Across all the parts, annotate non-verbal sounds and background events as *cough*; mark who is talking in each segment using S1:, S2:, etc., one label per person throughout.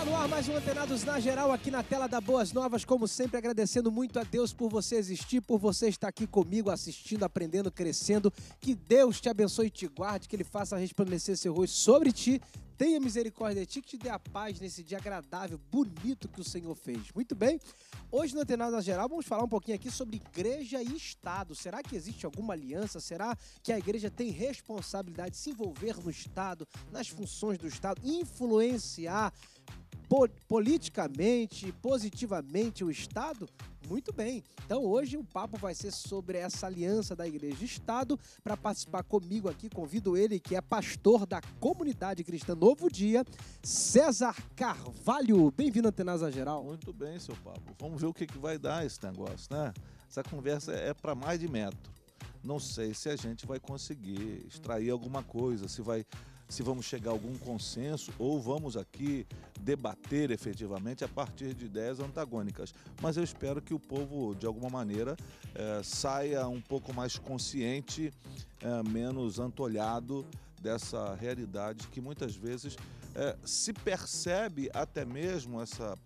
S1: Está no ar mais um Antenados na Geral aqui na tela da Boas Novas, como sempre agradecendo muito a Deus por você existir, por você estar aqui comigo assistindo, aprendendo, crescendo. Que Deus te abençoe e te guarde, que Ele faça resplandecer seu rosto sobre ti, tenha misericórdia de ti, que te dê a paz nesse dia agradável, bonito que o Senhor fez. Muito bem, hoje no Antenados na Geral vamos falar um pouquinho aqui sobre igreja e Estado. Será que existe alguma aliança? Será que a igreja tem responsabilidade de se envolver no Estado, nas funções do Estado, influenciar po- politicamente, positivamente o Estado? Muito bem. Então hoje o papo vai ser sobre essa aliança da Igreja e Estado. Para participar comigo aqui, convido ele, que é pastor da comunidade cristã Novo Dia, César Carvalho. Bem-vindo à Antenasa Geral.
S2: Muito bem, seu Pablo. Vamos ver o que, que vai dar esse negócio, né? Essa conversa é para mais de metro. Não sei se a gente vai conseguir extrair alguma coisa, se vai, se vamos chegar a algum consenso ou vamos aqui debater efetivamente a partir de ideias antagônicas. Mas eu espero que o povo, de alguma maneira, eh, saia um pouco mais consciente, eh, menos antolhado dessa realidade que muitas vezes eh, se percebe até mesmo essa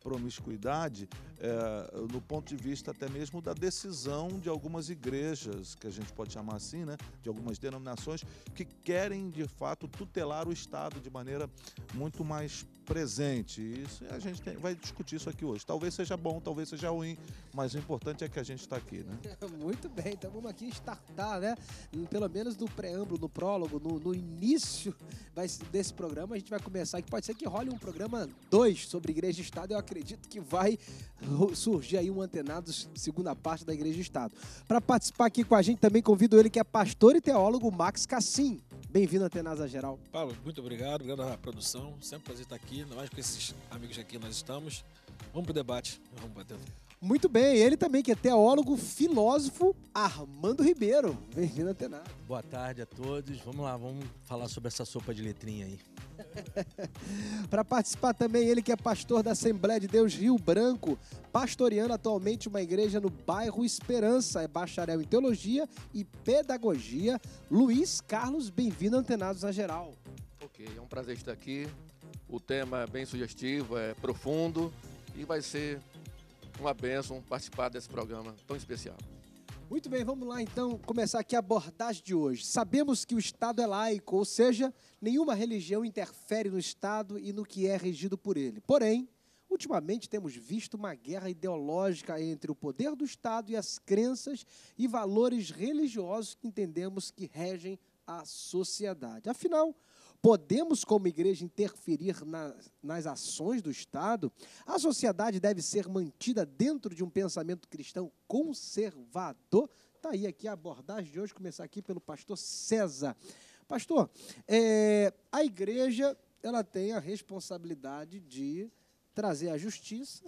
S2: promiscuidade eh, no ponto de vista até mesmo da decisão de algumas igrejas, que a gente pode chamar assim, né, de algumas denominações, que querem de fato tutelar o Estado de maneira muito mais presente. Isso a gente tem- vai discutir isso aqui hoje. Talvez seja bom, talvez seja ruim, mas o importante é que a gente está aqui, né? *laughs*
S1: Muito bem, então vamos aqui startar, né? Pelo menos no preâmbulo, no prólogo, no, no início desse programa, a gente vai começar. Que pode ser que role um programa 2 sobre Igreja e Estado. Eu acredito que vai surgir aí um Antenados, segunda parte da Igreja e Estado. Para participar aqui com a gente, também convido ele, que é pastor e teólogo Max Cassim. Bem-vindo, Antenasa Geral.
S3: Paulo, muito obrigado, obrigado à produção. Sempre prazer estar aqui, ainda mais com esses amigos aqui nós estamos. Vamos pro debate, vamos bater.
S1: Muito bem, ele também que é teólogo, filósofo, Armando Ribeiro. Bem-vindo, Antenado.
S4: Boa tarde a todos. Vamos lá, vamos falar sobre essa sopa de letrinha aí. *laughs*
S1: Para participar também ele que é pastor da Assembleia de Deus Rio Branco, pastoreando atualmente uma igreja no bairro Esperança, é bacharel em teologia e pedagogia. Luiz Carlos, bem-vindo a Antenados na Geral.
S5: Ok, é um prazer estar aqui. O tema é bem sugestivo, é profundo e vai ser uma bênção participar desse programa tão especial.
S1: Muito bem, vamos lá então começar aqui a abordagem de hoje. Sabemos que o Estado é laico, ou seja, nenhuma religião interfere no Estado e no que é regido por ele. Porém, ultimamente temos visto uma guerra ideológica entre o poder do Estado e as crenças e valores religiosos que entendemos que regem a sociedade. Afinal, podemos, como igreja, interferir na- nas ações do Estado? A sociedade deve ser mantida dentro de um pensamento cristão conservador? Está aí aqui a abordagem de hoje, começar aqui pelo pastor César. Pastor, é, a igreja ela tem a responsabilidade de trazer a justiça,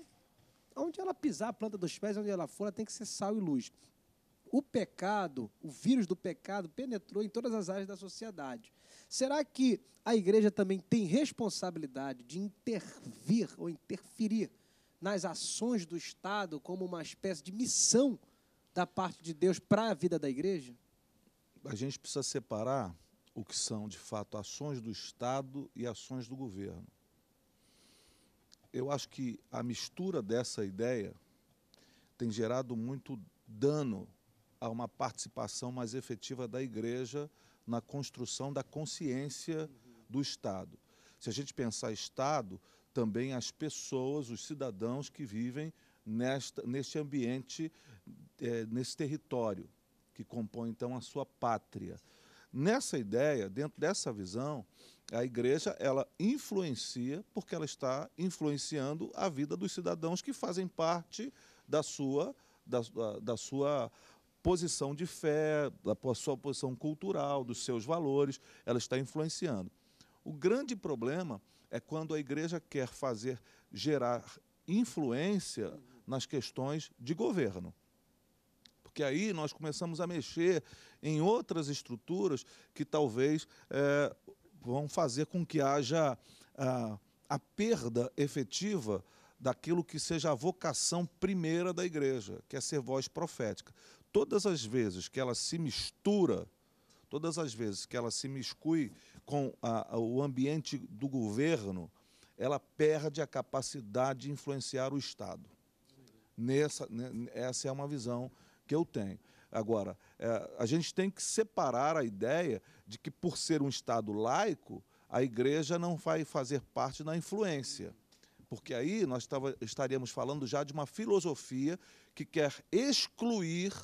S1: onde ela pisar a planta dos pés, onde ela for, ela tem que ser sal e luz. O pecado, o vírus do pecado penetrou em todas as áreas da sociedade. Será que a igreja também tem responsabilidade de intervir ou interferir nas ações do Estado como uma espécie de missão da parte de Deus para a vida da igreja?
S2: A gente precisa separar o que são, de fato, ações do Estado e ações do governo. Eu acho que a mistura dessa ideia tem gerado muito dano a uma participação mais efetiva da igreja na construção da consciência do Estado. Se a gente pensar Estado, também as pessoas, os cidadãos que vivem nesta, neste ambiente, eh, nesse território, que compõe então a sua pátria. Nessa ideia, dentro dessa visão, a igreja ela influencia porque ela está influenciando a vida dos cidadãos que fazem parte da sua da- da sua posição de fé, da sua posição cultural, dos seus valores, ela está influenciando. O grande problema é quando a igreja quer fazer gerar influência nas questões de governo porque aí nós começamos a mexer em outras estruturas que talvez eh, vão fazer com que haja ah, a perda efetiva daquilo que seja a vocação primeira da igreja, que é ser voz profética. Todas as vezes que ela se mistura, todas as vezes que ela se miscui com a, a, o ambiente do governo, ela perde a capacidade de influenciar o Estado. Nessa, né, essa é uma visão que eu tenho. Agora, é, a gente tem que separar a ideia de que, por ser um Estado laico, a igreja não vai fazer parte da influência. Porque aí nós tava, estaríamos falando já de uma filosofia que quer excluir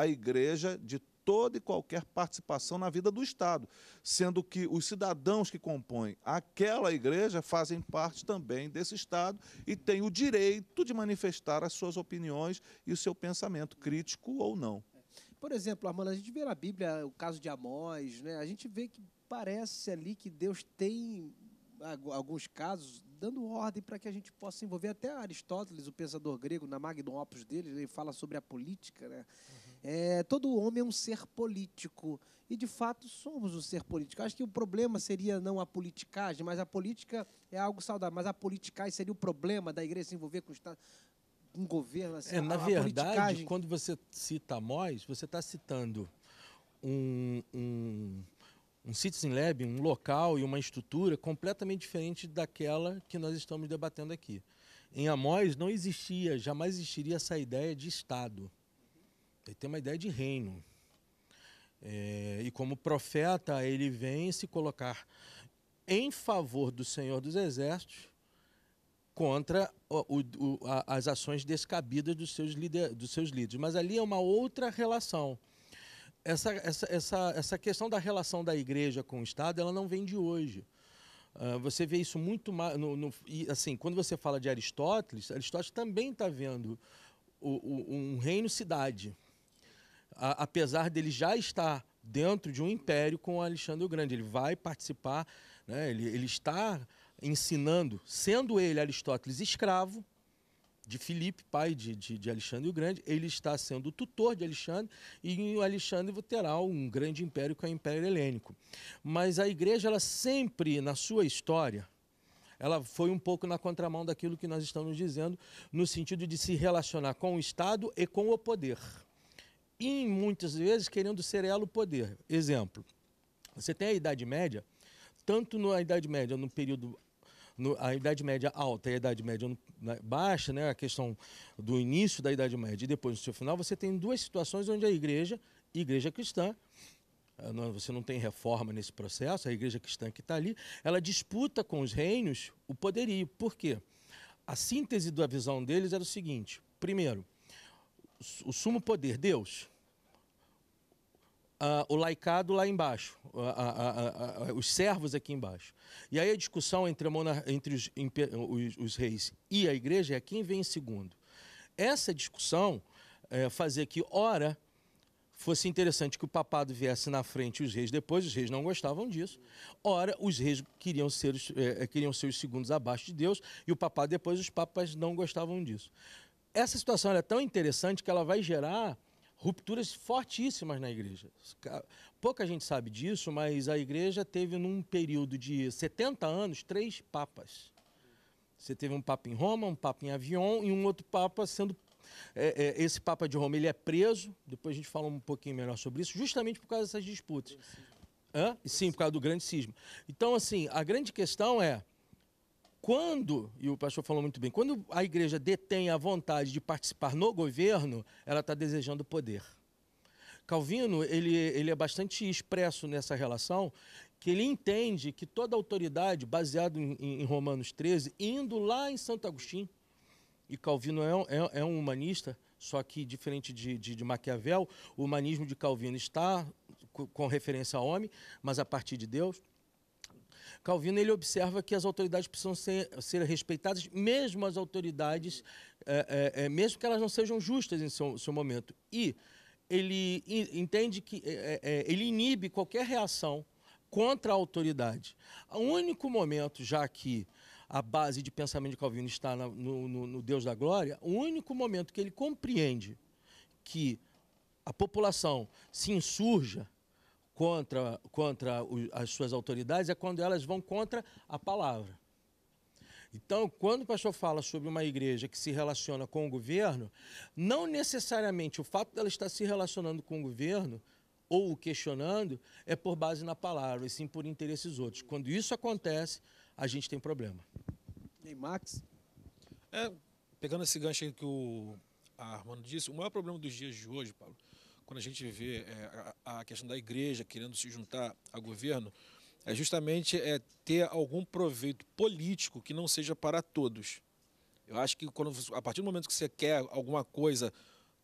S2: a igreja de toda e qualquer participação na vida do Estado, sendo que os cidadãos que compõem aquela igreja fazem parte também desse Estado e têm o direito de manifestar as suas opiniões e o seu pensamento, crítico ou não.
S1: Por exemplo, Armando, a gente vê na Bíblia o caso de Amós, né? a gente vê que parece ali que Deus tem alguns casos dando ordem para que a gente possa envolver até Aristóteles, o pensador grego, na Magnum Opus dele, ele fala sobre a política, né? Uhum. É, todo homem é um ser político e de fato somos um ser político. Acho que o problema seria não a politicagem, mas a política é algo saudável. Mas a politicagem seria o problema da igreja se envolver com o Estado um governo assim,
S4: é, na a, verdade, quando você cita Amós, você está citando um, um, um Citizen Lab, um local e uma estrutura completamente diferente daquela que nós estamos debatendo aqui. Em Amós não existia, jamais existiria essa ideia de Estado. Ele tem uma ideia de reino. É, e como profeta, ele vem se colocar em favor do Senhor dos Exércitos contra o, o, a, as ações descabidas dos seus, líder, dos seus líderes. Mas ali é uma outra relação. Essa, essa, essa, essa questão da relação da igreja com o Estado, ela não vem de hoje. Uh, você vê isso muito mais. No, no, e, assim, quando você fala de Aristóteles, Aristóteles também está vendo o, um reino-cidade. Apesar dele já estar dentro de um império com Alexandre o Grande. Ele vai participar, né, ele, ele está ensinando, sendo ele, Aristóteles, escravo de Filipe, pai de, de, de, Alexandre o Grande, ele está sendo o tutor de Alexandre e o Alexandre terá um grande império que é o Império Helênico. Mas a igreja, ela sempre, na sua história, ela foi um pouco na contramão daquilo que nós estamos dizendo, no sentido de se relacionar com o Estado e com o poder. E muitas vezes querendo ser ela o poder. Exemplo, você tem a Idade Média, tanto na Idade Média, no período no, a Idade Média alta e a Idade Média baixa, né, a questão do início da Idade Média e depois do seu final, você tem duas situações onde a igreja, igreja cristã, eh, você não tem reforma nesse processo, a igreja cristã que está ali, ela disputa com os reinos o poderio. Por quê? A síntese da visão deles era o seguinte: primeiro, o sumo poder, Deus, uh, o laicado lá embaixo, os servos aqui embaixo. E aí a discussão entre, a monar entre os, os, os, reis e a igreja é quem vem em segundo. Essa discussão é, fazia que, ora, fosse interessante que o papado viesse na frente e os reis depois, os reis não gostavam disso. Ora, os reis queriam ser, é, queriam ser os segundos abaixo de Deus e o papado depois, os papas não gostavam disso. Essa situação é tão interessante que ela vai gerar rupturas fortíssimas na igreja. Pouca gente sabe disso, mas a igreja teve num período de 70 anos três papas. Você teve um papa em Roma, um papa em Avion e um outro papa sendo é, é, esse papa de Roma ele é preso. Depois a gente fala um pouquinho melhor sobre isso, justamente por causa dessas disputas. Sim, por causa do grande cisma. Então, assim, a grande questão é quando, e o pastor falou muito bem, quando a igreja detém a vontade de participar no governo, ela está desejando poder. Calvino ele, ele é bastante expresso nessa relação, que ele entende que toda autoridade, baseado em, em Romanos 13, indo lá em Santo Agostinho, e Calvino é, é, é um humanista, só que diferente de, de, de, Maquiavel, o humanismo de Calvino está com referência ao homem, mas a partir de Deus. Calvino ele observa que as autoridades precisam ser, ser respeitadas, mesmo as autoridades, é, é, é mesmo que elas não sejam justas em seu, seu momento. E ele entende que é, é, ele inibe qualquer reação contra a autoridade. O único momento, já que a base de pensamento de Calvino está no, no, no Deus da glória, o único momento que ele compreende que a população se insurja contra, contra as suas autoridades é quando elas vão contra a palavra. Então, quando o pastor fala sobre uma igreja que se relaciona com o governo, não necessariamente o fato dela estar se relacionando com o governo ou o questionando é por base na palavra, e sim por interesses outros. Quando isso acontece, a gente tem problema.
S1: E aí, Max?
S3: É, pegando esse gancho aí que o Armando disse, o maior problema dos dias de hoje, Paulo, quando a gente vê é, a, a, questão da igreja querendo se juntar ao governo, é justamente é, ter algum proveito político que não seja para todos. Eu acho que quando, a partir do momento que você quer alguma coisa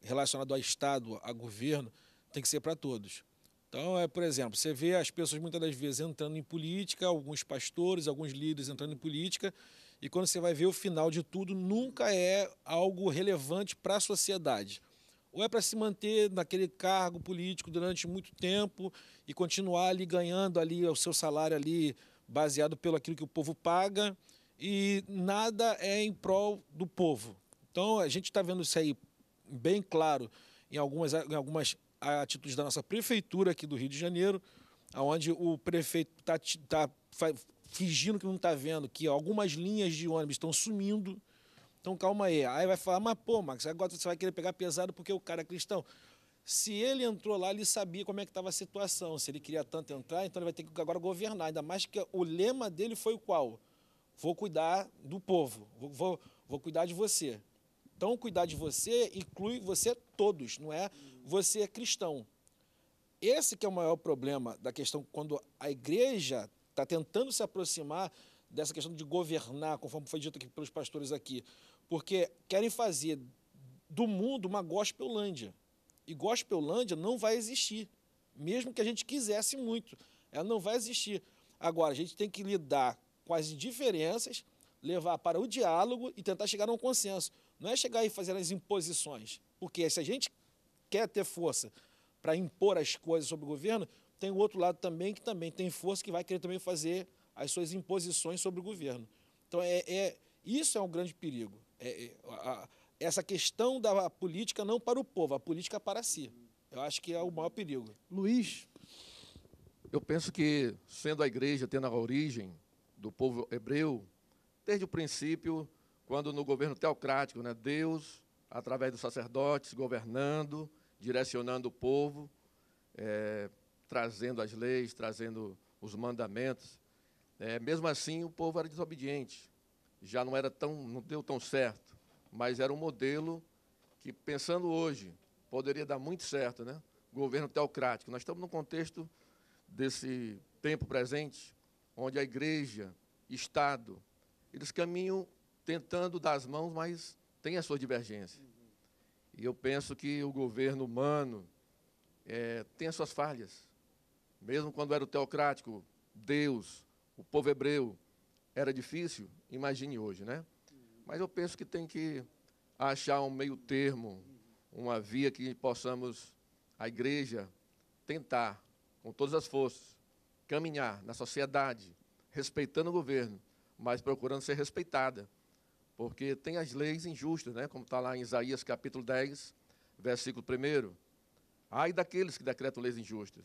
S3: relacionada ao Estado, a governo, tem que ser para todos. Então, é, por exemplo, você vê as pessoas muitas das vezes entrando em política, alguns pastores, alguns líderes entrando em política, e quando você vai ver o final de tudo, nunca é algo relevante para a sociedade. Ou é para se manter naquele cargo político durante muito tempo e continuar ali ganhando ali o seu salário ali baseado pelo aquilo que o povo paga e nada é em prol do povo. Então a gente está vendo isso aí bem claro em algumas, em algumas atitudes da nossa prefeitura aqui do Rio de Janeiro, onde o prefeito está tá, fingindo que não está vendo que algumas linhas de ônibus estão sumindo. Então calma aí. Aí vai falar, mas pô, Max, agora você vai querer pegar pesado porque o cara é cristão. Se ele entrou lá, ele sabia como é que estava a situação. Se ele queria tanto entrar, então ele vai ter que agora governar. Ainda mais que o lema dele foi o qual? Vou cuidar do povo, vou, vou, vou cuidar de você. Então, cuidar de você inclui você todos, não é você é cristão. Esse que é o maior problema da questão quando a igreja está tentando se aproximar dessa questão de governar, conforme foi dito aqui pelos pastores aqui, porque querem fazer do mundo uma gospelândia. E Gospelândia não vai existir, mesmo que a gente quisesse muito. Ela não vai existir. Agora, a gente tem que lidar com as diferenças, levar para o diálogo e tentar chegar a um consenso. Não é chegar e fazer as imposições. Porque se a gente quer ter força para impor as coisas sobre o governo, tem o outro lado também que também tem força que vai querer também fazer as suas imposições sobre o governo. Então, é, é isso é um grande perigo. É, é a, essa questão da política não para o povo, a política para si. Eu acho que é o maior perigo.
S1: Luiz?
S5: Eu penso que, sendo a igreja tendo a origem do povo hebreu, desde o princípio, quando no governo teocrático, né, Deus, através dos sacerdotes, governando, direcionando o povo, é, trazendo as leis, trazendo os mandamentos, é, mesmo assim o povo era desobediente, já não era tão, não deu tão certo mas era um modelo que, pensando hoje, poderia dar muito certo, né? Governo teocrático. Nós estamos num contexto desse tempo presente, onde a igreja, Estado, eles caminham tentando dar as mãos, mas tem a sua divergência. E eu penso que o governo humano é, tem as suas falhas. Mesmo quando era o teocrático, Deus, o povo hebreu, era difícil, imagine hoje, né? Mas eu penso que tem que achar um meio termo, uma via que possamos, a igreja, tentar, com todas as forças, caminhar na sociedade, respeitando o governo, mas procurando ser respeitada. Porque tem as leis injustas, né? como está lá em Isaías capítulo 10, versículo 1. Ai daqueles que decretam leis injustas.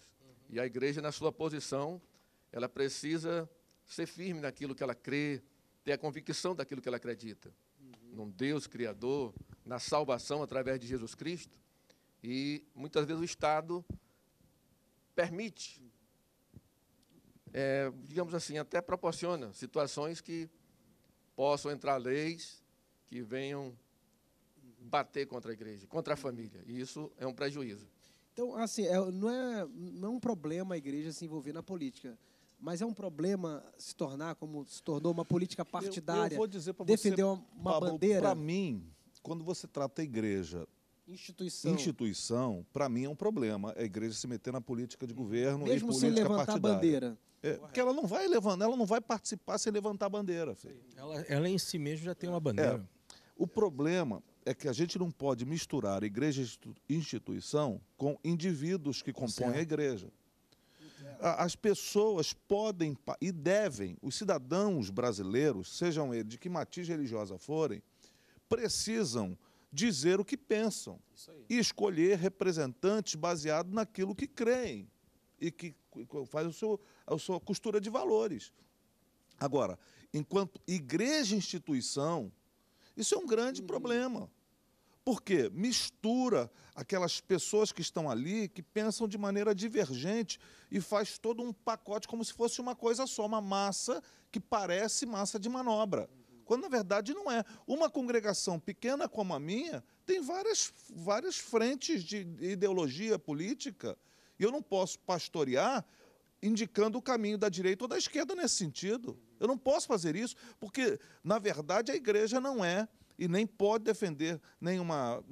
S5: E a igreja, na sua posição, ela precisa ser firme naquilo que ela crê, ter a convicção daquilo que ela acredita. Uhum. Num Deus Criador, na salvação através de Jesus Cristo. E muitas vezes o Estado permite, é, digamos assim, até proporciona situações que possam entrar leis que venham bater contra a igreja, contra a família. E isso é um prejuízo.
S1: Então, assim, é, não, é, não é um problema a igreja se envolver na política mas é um problema se tornar como se tornou uma política partidária.
S2: Eu, eu vou dizer para
S1: você, defender uma, uma Pablo, bandeira.
S2: Para mim, quando você trata a igreja
S1: instituição,
S2: instituição, para mim é um problema a igreja se meter na política de governo
S1: mesmo
S2: e
S1: política
S2: sem
S1: levantar
S2: partidária.
S1: a bandeira.
S2: É, porque ela não vai levantar, ela não vai participar sem levantar a bandeira.
S4: Ela, ela em si mesma já tem uma bandeira.
S2: É, o problema é que a gente não pode misturar igreja e instituição com indivíduos que compõem certo. a igreja as pessoas podem e devem, os cidadãos brasileiros, sejam eles de que matiz religiosa forem, precisam dizer o que pensam e escolher representantes baseados naquilo que creem e que faz o seu, a sua costura de valores. Agora, enquanto igreja instituição, isso é um grande uhum. problema. Porque mistura aquelas pessoas que estão ali, que pensam de maneira divergente e faz todo um pacote como se fosse uma coisa só, uma massa que parece massa de manobra. Quando na verdade não é. Uma congregação pequena como a minha tem várias, várias frentes de ideologia política e eu não posso pastorear indicando o caminho da direita ou da esquerda nesse sentido. Eu não posso fazer isso, porque, na verdade, a igreja não é e nem pode defender nenhuma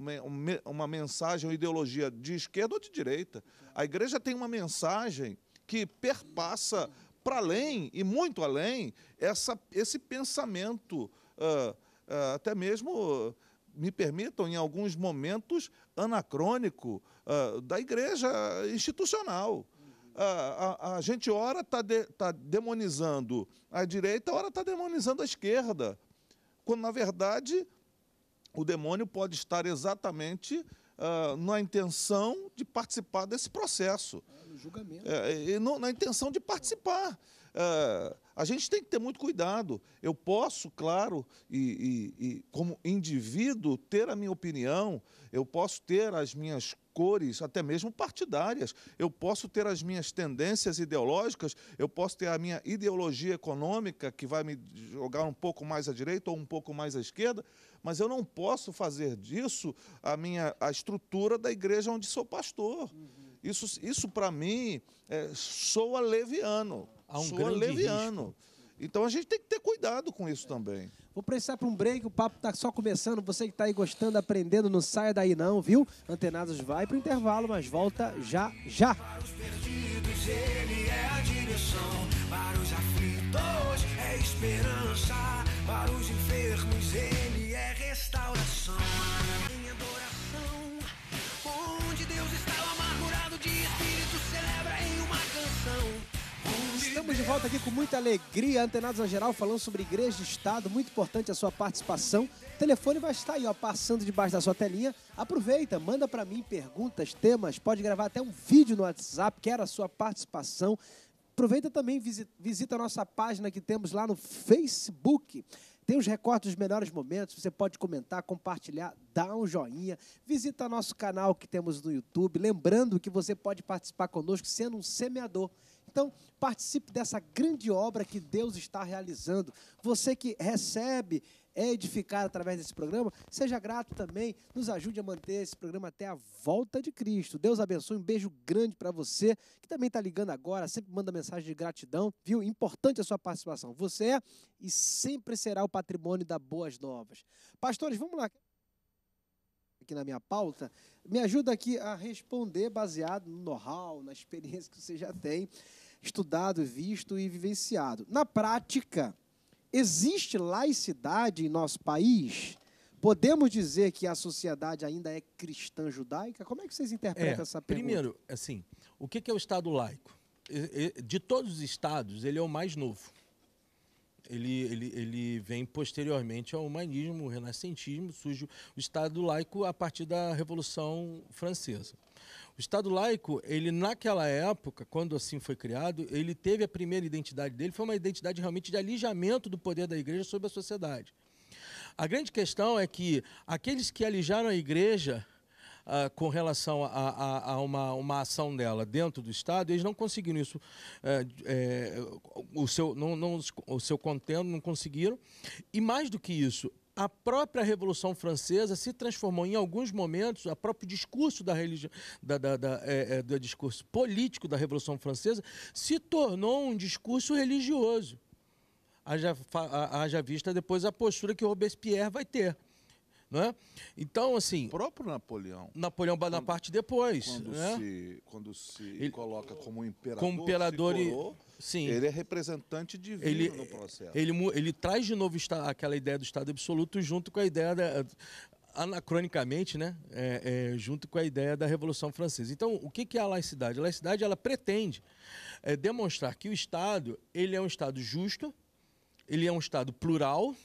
S2: uma mensagem ou ideologia de esquerda ou de direita. A igreja tem uma mensagem que perpassa para além e muito além essa, esse pensamento, uh, uh, até mesmo, me permitam, em alguns momentos, anacrônico uh, da igreja institucional. A, a, a, gente, ora, está de, tá demonizando a direita, ora, está demonizando a esquerda. Quando, na verdade, o demônio pode estar exatamente uh, na intenção de participar desse processo.
S1: no julgamento.
S2: É, e na intenção de participar. Uh, a gente tem que ter muito cuidado. Eu posso, claro, e, e, e, como indivíduo, ter a minha opinião, eu posso ter as minhas cores, até mesmo partidárias, eu posso ter as minhas tendências ideológicas, eu posso ter a minha ideologia econômica, que vai me jogar um pouco mais à direita ou um pouco mais à esquerda, mas eu não posso fazer disso a minha a estrutura da igreja onde sou pastor. Uhum. Isso, isso para mim, é, soa leviano.
S4: Há um
S2: soa leviano. Risco. Então a gente tem que ter cuidado com isso também.
S1: Vou precisar para um break, o papo está só começando. Você que está aí gostando, aprendendo, não saia daí não, viu? Antenados vai para o intervalo, mas volta já, já. Para os perdidos, ele é a direção. Para os aflitos, é esperança. Para os enfermos, ele é restauração. Estamos de volta aqui com muita alegria, Antenados na Geral, falando sobre igreja e Estado. Muito importante a sua participação. O telefone vai estar aí, ó, passando debaixo da sua telinha. Aproveita, manda para mim perguntas, temas. Pode gravar até um vídeo no WhatsApp, quero a sua participação. Aproveita também, visita, visita a nossa página que temos lá no Facebook. Tem os recortes dos melhores momentos, você pode comentar, compartilhar, dar um joinha. Visita nosso canal que temos no YouTube. Lembrando que você pode participar conosco sendo um semeador. Então, participe dessa grande obra que Deus está realizando. Você que recebe, é edificado através desse programa, seja grato também, nos ajude a manter esse programa até a volta de Cristo. Deus abençoe, um beijo grande para você, que também está ligando agora, sempre manda mensagem de gratidão, viu? Importante a sua participação. Você é e sempre será o patrimônio da Boas Novas. Pastores, vamos lá aqui na minha pauta, me ajuda aqui a responder baseado no know-how, na experiência que você já tem estudado, visto e vivenciado. Na prática, existe laicidade em nosso país? Podemos dizer que a sociedade ainda é cristã judaica? Como é que vocês interpretam
S4: é,
S1: essa pergunta?
S4: Primeiro, assim, o que é o Estado laico? De todos os estados, ele é o mais novo. Ele, ele, ele vem posteriormente ao humanismo, ao renascentismo, surge o Estado laico a partir da Revolução Francesa. O Estado laico, ele naquela época, quando assim foi criado, ele teve a primeira identidade dele, foi uma identidade realmente de alijamento do poder da igreja sobre a sociedade. A grande questão é que aqueles que alijaram a igreja uh, com relação a, a, a, uma, uma ação dela dentro do Estado, eles não conseguiram isso, é, é, o, seu, não, não, o seu contendo, não conseguiram. E mais do que isso, a própria Revolução Francesa se transformou em alguns momentos, o próprio discurso da religião, da, da, da é, é, do discurso político da Revolução Francesa se tornou um discurso religioso. Haja, haja vista depois a postura que Robespierre vai ter. Né? Então, assim.
S2: O próprio Napoleão.
S4: Napoleão Bonaparte depois.
S2: Quando
S4: né?
S2: se, quando se ele, coloca como imperador.
S4: Como imperador
S2: e, sim. Ele é representante divino ele, no processo.
S4: Ele, ele traz de novo aquela ideia do Estado absoluto junto com a ideia da anacronicamente, né, é, é, junto com a ideia da Revolução Francesa. Então, o que, que é a laicidade? A laicidade ela pretende é, demonstrar que o Estado ele é um Estado justo, ele é um Estado plural,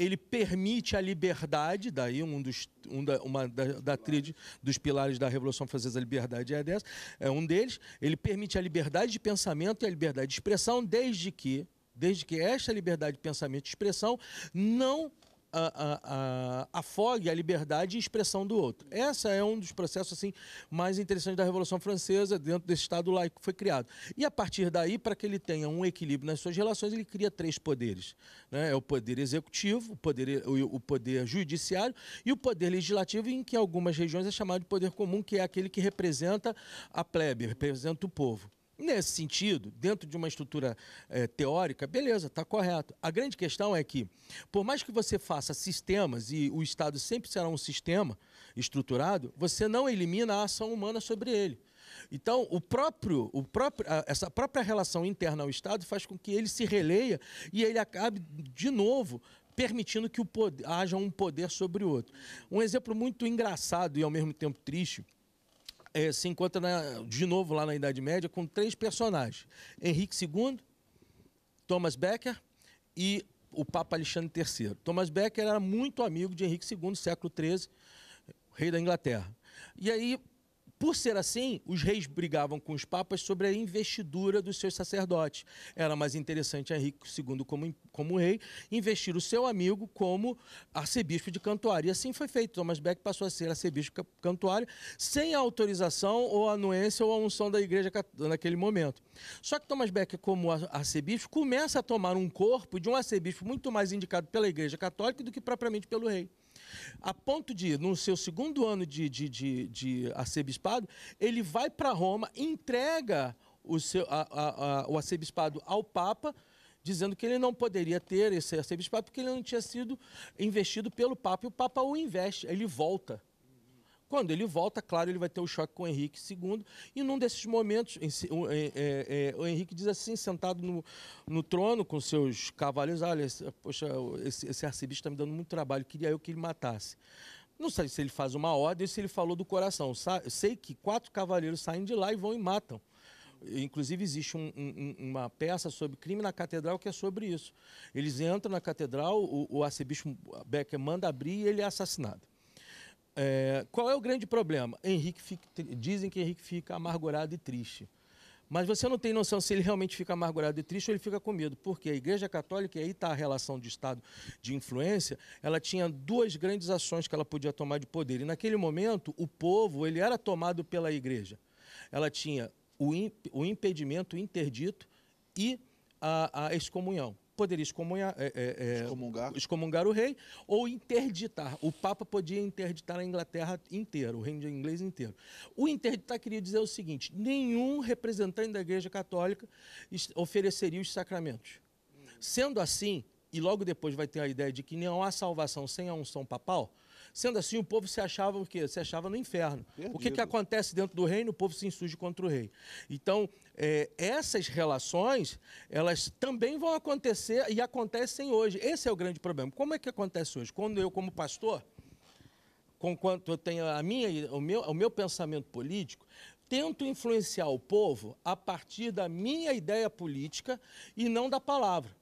S4: ele permite a liberdade, daí um dos, um da, uma da, da tríade dos pilares da Revolução Francesa, a liberdade é dessa, é um deles. Ele permite a liberdade de pensamento e a liberdade de expressão, desde que, desde que esta liberdade de pensamento e expressão não a, a, a, afogue a liberdade de expressão do outro. Essa é um dos processos assim mais interessantes da Revolução Francesa dentro desse Estado laico que foi criado. E a partir daí, para que ele tenha um equilíbrio nas suas relações, ele cria três poderes: né? é o poder executivo, o poder, o, o poder judiciário e o poder legislativo, em que em algumas regiões é chamado de poder comum, que é aquele que representa a plebe, representa o povo. Nesse sentido, dentro de uma estrutura é, teórica, beleza, está correto. A grande questão é que, por mais que você faça sistemas, e o Estado sempre será um sistema estruturado, você não elimina a ação humana sobre ele. Então, o próprio, o próprio, essa própria relação interna ao Estado faz com que ele se releia e ele acabe, de novo, permitindo que o poder, haja um poder sobre o outro. Um exemplo muito engraçado e ao mesmo tempo triste é, se encontra na, de novo lá na Idade Média com três personagens: Henrique II, Thomas Becker e o Papa Alexandre III. Thomas Becker era muito amigo de Henrique II, século XIII, rei da Inglaterra. E aí por ser assim, os reis brigavam com os papas sobre a investidura dos seus sacerdotes. Era mais interessante Henrique II, como, como rei, investir o seu amigo como arcebispo de Cantuária. E assim foi feito. Thomas Beck passou a ser arcebispo de Cantuária sem a autorização ou a anuência ou a unção da igreja naquele momento. Só que Thomas Beck, como arcebispo, começa a tomar um corpo de um arcebispo muito mais indicado pela igreja católica do que propriamente pelo rei. A ponto de, no seu segundo ano de, de, de, de arcebispado, ele vai para Roma, entrega o, seu, a, a, a, o arcebispado ao Papa, dizendo que ele não poderia ter esse arcebispado porque ele não tinha sido investido pelo Papa, e o Papa o investe, ele volta. Quando ele volta, claro, ele vai ter o choque com o Henrique II, e num desses momentos, é, é, é, o Henrique diz assim, sentado no, no trono com seus cavaleiros, olha, poxa, esse, esse arcebispo está me dando muito trabalho, queria eu que ele matasse. Não sei se ele faz uma ordem ou se ele falou do coração. Sei que quatro cavaleiros saem de lá e vão e matam. Inclusive, existe um, um, uma peça sobre crime na catedral que é sobre isso. Eles entram na catedral, o, o arcebispo Becker manda abrir e ele é assassinado. É, qual é o grande problema? Henrique fica, dizem que Henrique fica amargurado e triste. Mas você não tem noção se ele realmente fica amargurado e triste ou ele fica com medo. Porque a Igreja Católica, e aí está a relação de Estado de influência, ela tinha duas grandes ações que ela podia tomar de poder. E naquele momento, o povo ele era tomado pela Igreja. Ela tinha o, imp, o impedimento, o interdito e a, a excomunhão poderia excomungar, é, é, é, excomungar. excomungar. o rei ou interditar. O Papa podia interditar a Inglaterra inteira, o reino inglês inteiro. O interditar queria dizer o seguinte: nenhum representante da Igreja Católica ofereceria os sacramentos. Sendo assim, e logo depois vai ter a ideia de que não há salvação sem a unção papal, Sendo assim, o povo se achava o quê? Se achava no inferno. Perdido. O que, que acontece dentro do reino? O povo se insurge contra o rei. Então, é, essas relações, elas também vão acontecer e acontecem hoje. Esse é o grande problema. Como é que acontece hoje? Quando eu, como pastor, com quanto eu tenho a minha, o, meu, o meu pensamento político, tento influenciar o povo a partir da minha ideia política e não da palavra.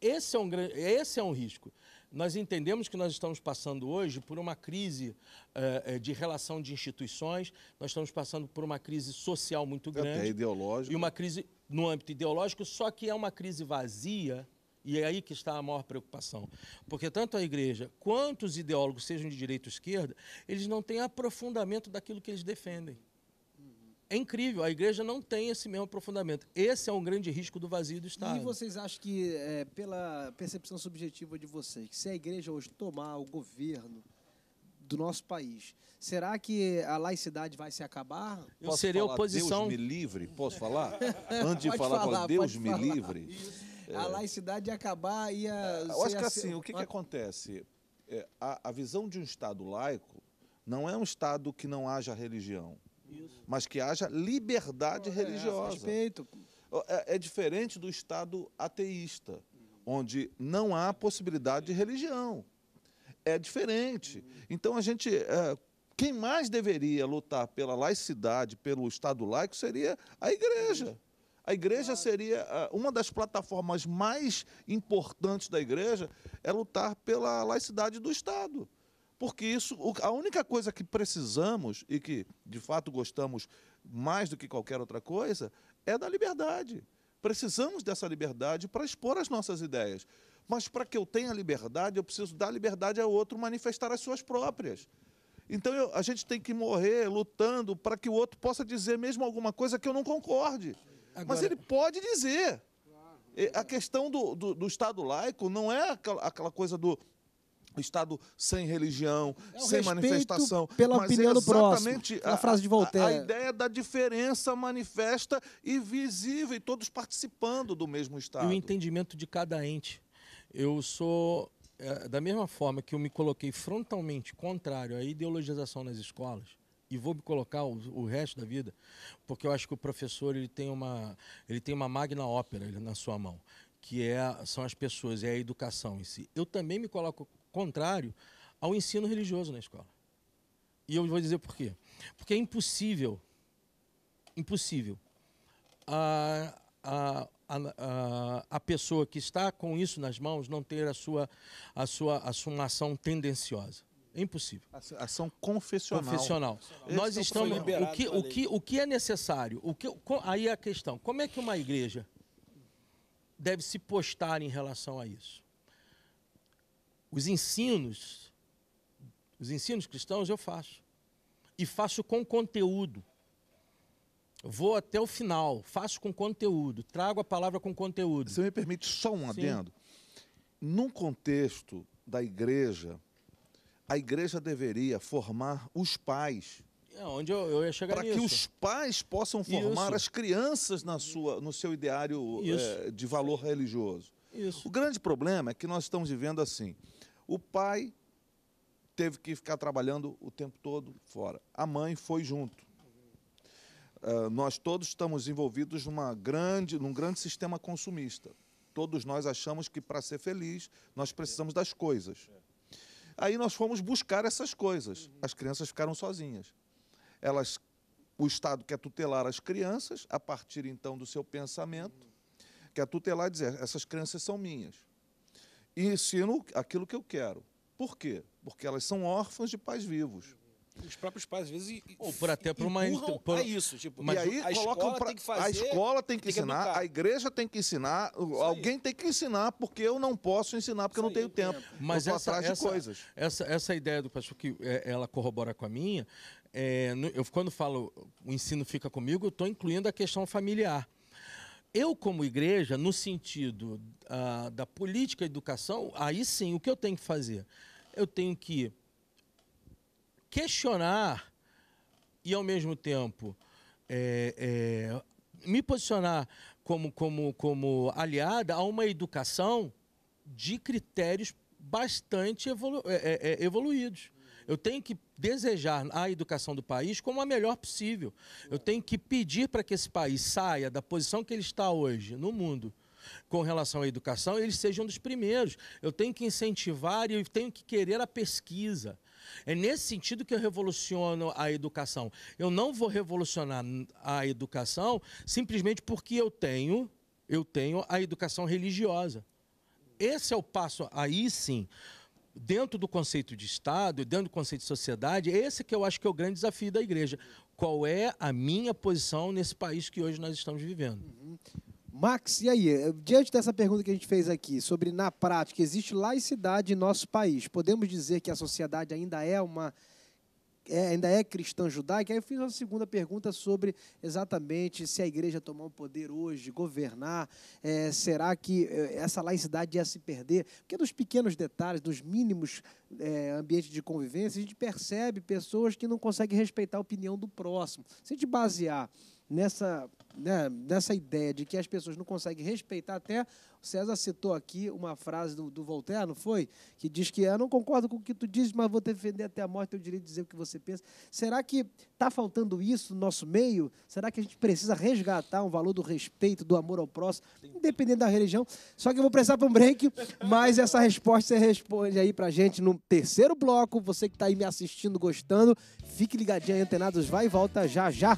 S4: Esse é um, esse é um risco. Nós entendemos que nós estamos passando hoje por uma crise uh, de relação de instituições, nós estamos passando por uma crise social muito grande. Até
S2: ideológica.
S4: E uma crise no âmbito ideológico, só que é uma crise vazia, e é aí que está a maior preocupação. Porque tanto a igreja quanto os ideólogos, sejam de direita ou esquerda, eles não têm aprofundamento daquilo que eles defendem. É incrível, a igreja não tem esse mesmo aprofundamento. Esse é um grande risco do vazio do Estado.
S1: E vocês acham que, é, pela percepção subjetiva de vocês, que se a igreja hoje tomar o governo do nosso país, será que a laicidade vai se acabar?
S2: Eu Posso seria falar, oposição. Deus me livre, posso falar? *laughs* Antes de falar, falar Deus me falar. livre.
S1: É. A laicidade acabar ia.
S2: Eu acho que assim, o que, que acontece? É, a, a visão de um Estado laico não é um Estado que não haja religião isso. mas que haja liberdade é, religiosa. Respeito. É, é diferente do Estado ateísta, onde não há possibilidade de religião. É diferente. Então a gente. É, quem mais deveria lutar pela laicidade, pelo Estado laico, seria a igreja. A igreja seria uma das plataformas mais importantes da igreja é lutar pela laicidade do Estado. Porque isso, a única coisa que precisamos e que de fato gostamos mais do que qualquer outra coisa é da liberdade. Precisamos dessa liberdade para expor as nossas ideias. Mas para que eu tenha liberdade, eu preciso dar liberdade ao outro manifestar as suas próprias. Então eu, a gente tem que morrer lutando para que o outro possa dizer mesmo alguma coisa que eu não concorde. Agora... Mas ele pode dizer. A questão do, do, do Estado laico não é aquela, aquela coisa do Estado sem religião, é sem manifestação.
S1: Pela opinião do próximo. A, frase de Voltaire.
S2: A, a, ideia da diferença manifesta e visível, e todos participando do mesmo Estado.
S4: E o entendimento de cada ente. Eu sou é, da mesma forma que eu me coloquei frontalmente contrário à ideologização nas escolas, e vou me colocar o, o, resto da vida, porque eu acho que o professor ele tem uma, ele tem uma magna ópera na sua mão, que é, são as pessoas, é a educação em si. Eu também me coloco contrário ao ensino religioso na escola. E eu vou dizer por quê. Porque é impossível, impossível, a, a, a, a, pessoa que está com isso nas mãos não ter a sua, a sua, a sua ação tendenciosa. É impossível.
S2: Ação confessional.
S4: Confessional. Nós estamos. O que, o, que, o que é necessário? O que, aí é a questão: como é que uma igreja deve se postar em relação a isso? Os ensinos, os ensinos cristãos eu faço. E faço com conteúdo. Vou até o final, faço com conteúdo, trago a palavra com conteúdo.
S2: Você me permite só um adendo? Sim. Num contexto da igreja, a igreja deveria formar os pais.
S4: É onde eu, eu ia chegar
S2: Para que os pais possam formar Isso. as crianças na sua, no seu ideário é, de valor religioso.
S4: Isso.
S2: O grande problema é que nós estamos vivendo assim. O pai teve que ficar trabalhando o tempo todo fora. A mãe foi junto. Uh, nós todos estamos envolvidos numa grande, num grande sistema consumista. Todos nós achamos que para ser feliz nós precisamos das coisas. Aí nós fomos buscar essas coisas. As crianças ficaram sozinhas. Elas, o Estado quer tutelar as crianças a partir então do seu pensamento, quer tutelar e dizer essas crianças são minhas. E ensino aquilo que eu quero. Por quê? Porque elas são órfãs de pais vivos
S3: os próprios pais às vezes
S4: ou por até por uma
S3: por, isso tipo
S2: mas e aí a escola pra, tem que fazer a escola tem que tem ensinar que a igreja tem que ensinar isso alguém aí. tem que ensinar porque eu não posso ensinar porque isso eu não tenho tempo, tempo.
S4: mas eu essa, essa, coisas essa essa ideia do pastor que é, ela corrobora com a minha é, eu quando falo o ensino fica comigo eu estou incluindo a questão familiar eu, como igreja, no sentido uh, da política de educação, aí sim, o que eu tenho que fazer? Eu tenho que questionar e, ao mesmo tempo, é, é, me posicionar como, como, como aliada a uma educação de critérios bastante evolu é evoluídos. Eu tenho que desejar a educação do país como a melhor possível. Eu tenho que pedir para que esse país saia da posição que ele está hoje no mundo com relação à educação, eles sejam dos primeiros. Eu tenho que incentivar e tenho que querer a pesquisa. É nesse sentido que eu revoluciono a educação. Eu não vou revolucionar a educação simplesmente porque eu tenho, eu tenho a educação religiosa. Esse é o passo aí sim dentro do conceito de Estado, dentro do conceito de sociedade, esse que eu acho que é o grande desafio da igreja. Qual é a minha posição nesse país que hoje nós estamos vivendo? Uhum.
S1: Max, e aí, diante dessa pergunta que a gente fez aqui, sobre na prática, existe laicidade em nosso país, podemos dizer que a sociedade ainda é uma é, ainda é cristã judaica? Aí eu fiz uma segunda pergunta sobre exatamente se a igreja tomar o poder hoje, governar, é, será que é, essa laicidade ia se perder? Porque nos pequenos detalhes, nos mínimos é, ambientes de convivência, a gente percebe pessoas que não conseguem respeitar a opinião do próximo. Se a gente basear nessa, né, nessa ideia de que as pessoas não conseguem respeitar, até o César citou aqui uma frase do, do Voltaire, não foi? Que diz que eu não concordo com o que tu dizes, mas vou defender até a morte o direito de dizer o que você pensa. Será que está faltando isso no nosso meio? Será que a gente precisa resgatar um valor do respeito, do amor ao próximo, independente da religião? Só que eu vou precisar para um break, mas essa resposta você responde aí para a gente no terceiro bloco. Você que está aí me assistindo, gostando, fique ligadinho aí, antenados, vai e volta já já.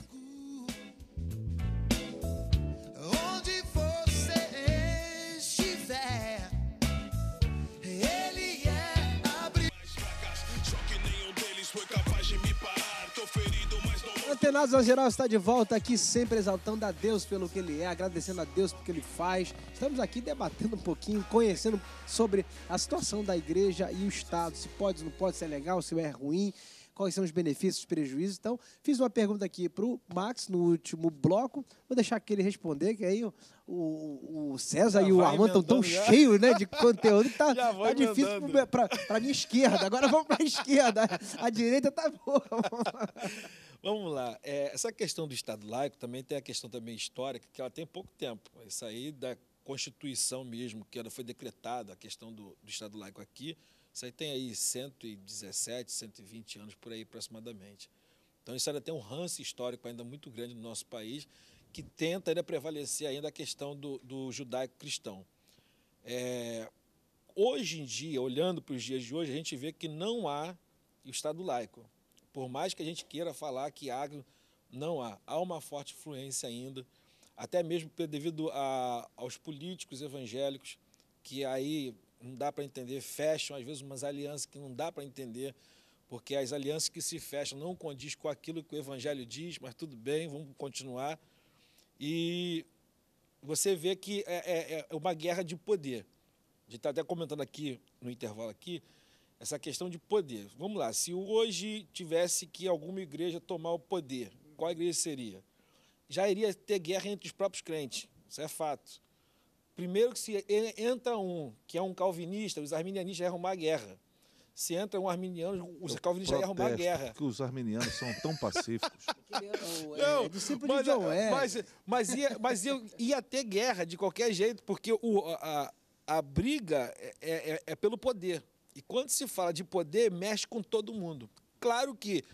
S1: Antenados na Geral está de volta aqui, sempre exaltando a Deus pelo que Ele é, agradecendo a Deus pelo que Ele faz. Estamos aqui debatendo um pouquinho, conhecendo sobre a situação da igreja e o Estado, se pode, se não pode, se é legal, se é ruim, quais são os benefícios, os prejuízos. Então, fiz uma pergunta aqui para o Max no último bloco, vou deixar que ele responder, que aí o, o, o César
S3: Já
S1: e o Armando estão tão cheios né, de *laughs* conteúdo, que tá, tá difícil para a minha esquerda. Agora vamos para a esquerda, a direita tá boa. *laughs*
S3: Vamos lá. É, essa questão do Estado laico também tem a questão também histórica, que ela tem pouco tempo. Isso aí da Constituição mesmo, que ela foi decretada, a questão do, do Estado laico aqui, isso aí tem aí 117, 120 anos por aí aproximadamente. Então isso ainda tem um ranço histórico ainda muito grande no nosso país, que tenta ainda prevalecer ainda a questão do, do judaico-cristão. É, hoje em dia, olhando para os dias de hoje, a gente vê que não há o Estado laico. Por mais que a gente queira falar que há, não há. Há uma forte influência ainda, até mesmo devido a- aos políticos evangélicos, que aí não dá para entender, fecham às vezes umas alianças que não dá para entender, porque as alianças que se fecham não condiz com aquilo que o evangelho diz, mas tudo bem, vamos continuar. E você vê que é, é- é uma guerra de poder. A gente está até comentando aqui, no intervalo aqui, essa questão de poder. Vamos lá, se hoje tivesse que alguma igreja tomar o poder, qual igreja seria? Já iria ter guerra entre os próprios crentes, isso é fato. Primeiro que se entra um que é um calvinista, os arminianistas já iam arrumar guerra. Se entra um arminiano, os calvinistas já iam arrumar
S2: Protesto,
S3: guerra.
S2: Porque os arminianos são tão pacíficos. *laughs*
S1: é, é discípulo
S3: mas,
S1: de John West.
S3: mas, mas, ia, mas ia, ia ter guerra de qualquer jeito, porque o, a, a briga é, é, é pelo poder. E quando se fala de poder, mexe com todo mundo. Claro que,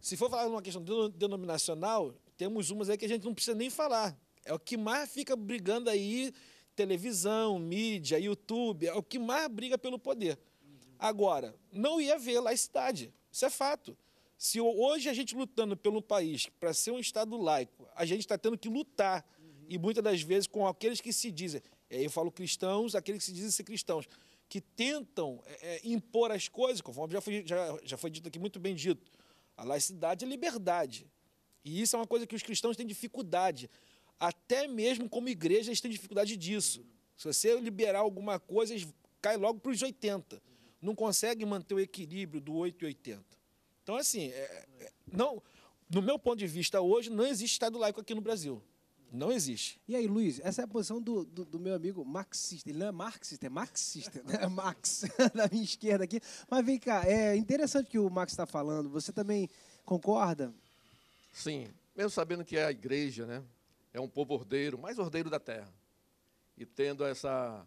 S3: se for falar numa questão deno- denominacional, temos umas aí que a gente não precisa nem falar. É o que mais fica brigando aí, televisão, mídia, YouTube, é o que mais briga pelo poder. Agora, não ia haver laicidade. Isso é fato. Se ho- hoje a gente lutando pelo país para ser um Estado laico, a gente está tendo que lutar. E muitas das vezes com aqueles que se dizem, eu falo cristãos, aqueles que se dizem ser cristãos, que tentam é, é, impor as coisas, conforme já foi, já, já foi dito aqui, muito bem dito. A laicidade é liberdade. E isso é uma coisa que os cristãos têm dificuldade. Até mesmo como igreja, eles têm dificuldade disso. Se você liberar alguma coisa, eles logo para os 80. Não conseguem manter o equilíbrio do 8 e 80. Então, assim, é- é- não, no meu ponto de vista, hoje, não existe Estado laico aqui no Brasil. Não existe.
S1: E aí, Luiz, essa é a posição do, do, do meu amigo marxista. Ele não é marxista, é marxista, né? *laughs* É Max, *laughs* da minha esquerda aqui. Mas vem cá, é interessante o que o Max está falando. Você também concorda?
S5: Sim, mesmo sabendo que a igreja né, é um povo ordeiro, mais ordeiro da terra, e tendo essa,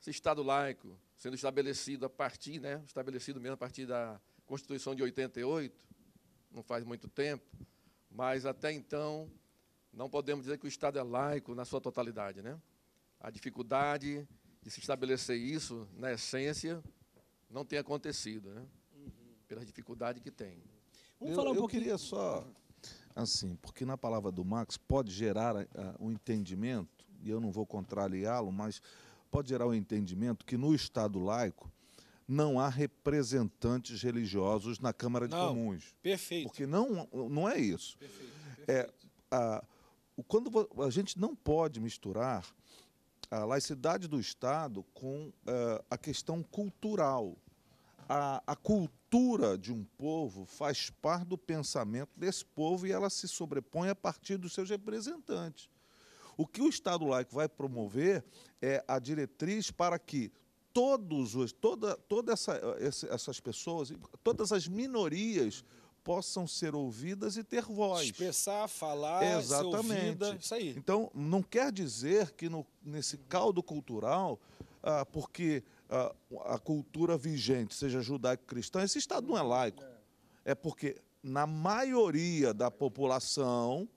S5: esse Estado laico sendo estabelecido a partir, né, estabelecido mesmo a partir da Constituição de 88, não faz muito tempo, mas até então não podemos dizer que o Estado é laico na sua totalidade. Né? A dificuldade de se estabelecer isso, na essência, não tem acontecido, né? pela dificuldade que tem.
S1: Vamos
S2: eu,
S1: falar um
S2: eu
S1: pouquinho.
S2: queria só, assim, porque na palavra do Max pode gerar ah, um entendimento, e eu não vou contrariá-lo, mas pode gerar um entendimento que no Estado laico não há representantes religiosos na Câmara de
S3: Não.
S2: Comuns.
S3: Perfeito.
S2: Porque não, não é isso.
S3: Perfeito.
S2: É, a, o- quando a gente não pode misturar a laicidade do Estado com eh, a questão cultural. A, a cultura de um povo faz parte do pensamento desse povo e ela se sobrepõe a partir dos seus representantes. O que o Estado laico vai promover é a diretriz para que todos os, toda, toda essa, essas pessoas, todas as minorias possam ser ouvidas e ter voz.
S3: Expressar, falar,
S2: Exatamente.
S3: ser ouvida, isso aí.
S2: Então, não quer dizer que no- nesse caldo cultural, ah, porque ah, a cultura vigente seja judaico-cristã, esse Estado não é laico. É porque, na maioria da população,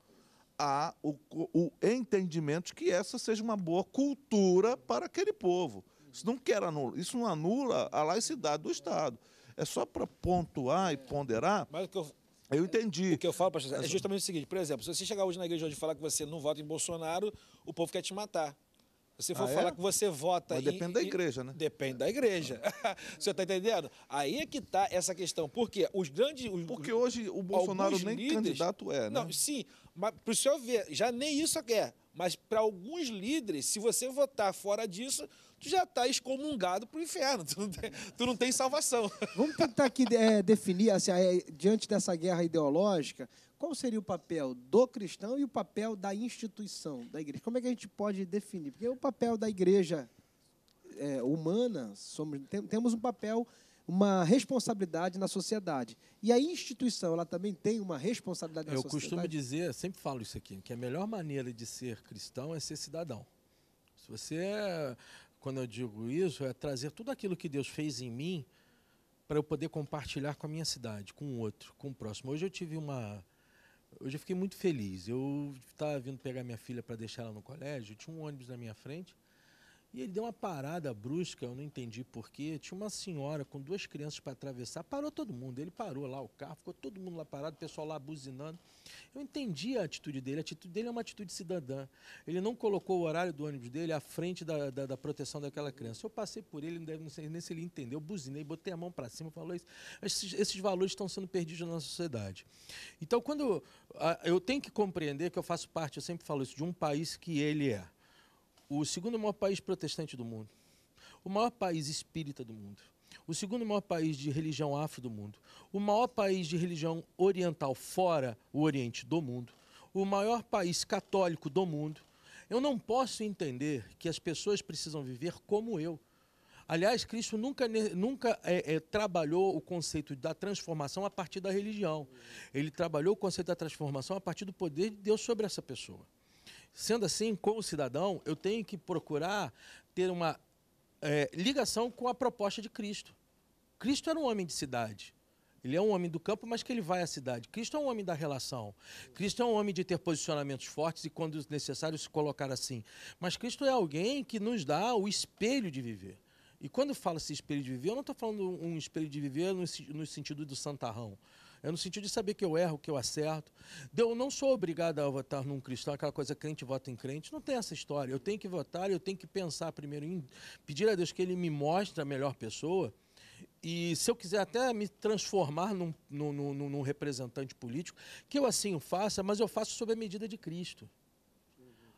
S2: há o, o entendimento que essa seja uma boa cultura para aquele povo. Isso não, quer anula, isso não anula a laicidade do Estado. É só para pontuar e ponderar.
S3: Mas o que eu,
S2: Eu entendi.
S3: o que eu falo, pastor, é justamente o seguinte: por exemplo, se você chegar hoje na igreja hoje e falar que você não vota em Bolsonaro, o povo quer te matar. Se for
S2: Ah, é?
S3: falar que você vota.
S2: Mas
S3: em-
S2: depende da igreja, né?
S3: Depende da igreja. *laughs* você está entendendo? Aí é que está essa questão. Porque os grandes. Os,
S2: Porque hoje o Bolsonaro nem
S3: líderes-
S2: candidato é, né?
S3: Não, sim, mas para o senhor ver, já nem isso quer. Mas para alguns líderes, se você votar fora disso, tu já está excomungado para o inferno. Tu não, tem, tu não tem salvação.
S1: Vamos tentar aqui é, definir, assim, é, diante dessa guerra ideológica, qual seria o papel do cristão e o papel da instituição, da igreja? Como é que a gente pode definir? Porque o papel da igreja é, humana, somos, tem- temos um papel, uma responsabilidade na sociedade. E a instituição, ela também tem uma responsabilidade na
S4: Eu
S1: sociedade?
S4: costumo dizer, sempre falo isso aqui, que a melhor maneira de ser cristão é ser cidadão. Se você, é- quando eu digo isso, é trazer tudo aquilo que Deus fez em mim para eu poder compartilhar com a minha cidade, com o outro, com o próximo. Hoje eu tive uma. Hoje eu fiquei muito feliz. Eu estava vindo pegar minha filha para deixar ela no colégio, tinha um ônibus na minha frente. E ele deu uma parada brusca, eu não entendi porquê. Tinha uma senhora com duas crianças para atravessar, parou todo mundo. Ele parou lá o carro, ficou todo mundo lá parado, o pessoal lá buzinando. Eu entendi a atitude dele, a atitude dele é uma atitude cidadã. Ele não colocou o horário do ônibus dele à frente da, da, da proteção daquela criança. Eu passei por ele, não, deve, não sei nem se ele entendeu. Eu buzinei, botei a mão para cima, falou isso. Esses, esses valores estão sendo perdidos na nossa sociedade. Então, quando ah, eu tenho que compreender que eu faço parte, eu sempre falo isso, de um país que ele é o segundo maior país protestante do mundo, o maior país espírita do mundo, o segundo maior país de religião afro do mundo, o maior país de religião oriental fora o Oriente do mundo, o maior país católico do mundo. Eu não posso entender que as pessoas precisam viver como eu. Aliás, Cristo nunca, nunca é, é, trabalhou o conceito da transformação a partir da religião. Ele trabalhou o conceito da transformação a partir do poder de Deus sobre essa pessoa. Sendo assim, como cidadão, eu tenho que procurar ter uma é, ligação com a proposta de Cristo. Cristo era um homem de cidade. Ele é um homem do campo, mas que ele vai à cidade. Cristo é um homem da relação. Cristo é um homem de ter posicionamentos fortes e, quando necessário, se colocar assim. Mas Cristo é alguém que nos dá o espelho de viver. E quando fala-se espelho de viver, eu não estou falando um espelho de viver no, no sentido do santarrão. É no sentido de saber que eu erro, que eu acerto. Eu não sou obrigado a votar num cristão, aquela coisa crente vota em crente. Não tem essa história. Eu tenho que votar, eu tenho que pensar primeiro em pedir a Deus que Ele me mostre a melhor pessoa. E se eu quiser até me transformar num, num, num- num representante político, que eu assim o faça, mas eu faço sob a medida de Cristo.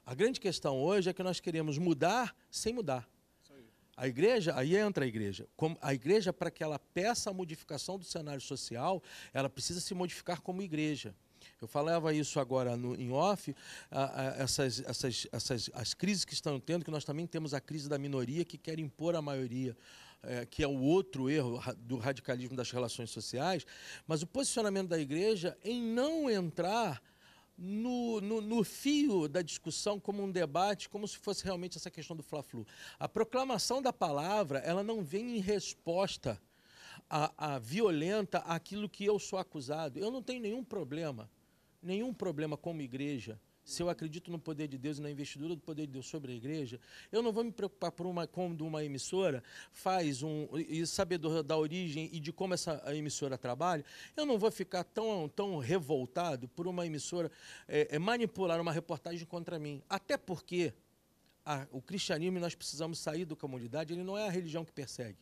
S4: A grande questão hoje é que nós queremos mudar sem mudar. A igreja, aí entra a igreja. A igreja, para que ela peça a modificação do cenário social, ela precisa se modificar como igreja. Eu falava isso agora no, em off, a- a- essas, essas, essas, as crises que estão tendo, que nós também temos a crise da minoria que quer impor a maioria, eh, que é o outro erro do radicalismo das relações sociais, mas o posicionamento da igreja em não entrar no, no, no fio da discussão como um debate, como se fosse realmente essa questão do Fla-Flu. A proclamação da palavra, ela não vem em resposta a, a violenta àquilo que eu sou acusado. Eu não tenho nenhum problema, nenhum problema como igreja. Se eu acredito no poder de Deus e na investidura do poder de Deus sobre a igreja, eu não vou me preocupar por uma, quando uma emissora faz um. e saber do- da origem e de como essa emissora trabalha, eu não vou ficar tão, tão revoltado por uma emissora eh, eh, manipular uma reportagem contra mim. Até porque a- o cristianismo, e nós precisamos sair da comunidade, ele não é a religião que persegue.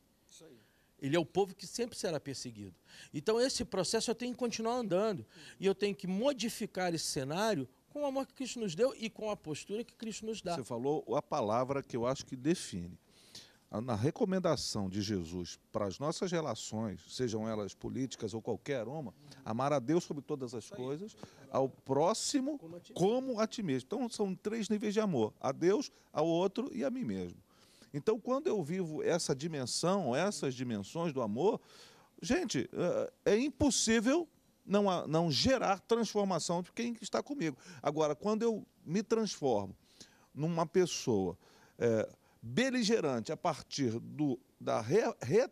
S4: Ele é o povo que sempre será perseguido. Então, esse processo eu tenho que continuar andando. E eu tenho que modificar esse cenário com o amor que Cristo nos deu e com a postura que Cristo nos dá.
S2: Você falou a palavra que eu acho que define. A- Na recomendação de Jesus para as nossas relações, sejam elas políticas ou qualquer uma, amar a Deus sobre todas as coisas, ao próximo como a ti mesmo. Então são três níveis de amor: a Deus, ao outro e a mim mesmo. Então, quando eu vivo essa dimensão, essas dimensões do amor, gente, eh, é impossível não, não gerar transformação de quem está comigo. Agora, quando eu me transformo numa pessoa eh, beligerante a partir do, da, re- re-